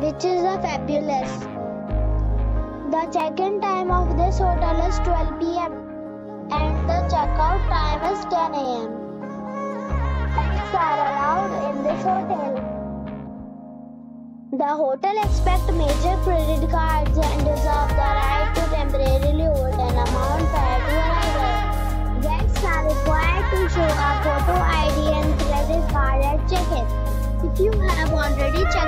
which is a fabulous. The check-in time of this hotel is 12 pm and the checkout time is 10 am. Pets are allowed in this hotel. The hotel expects major credit cards and reserves the right to temporarily hold an amount prior to arrival. Guests are required to show a photo ID and credit card at check-in. If you have already checked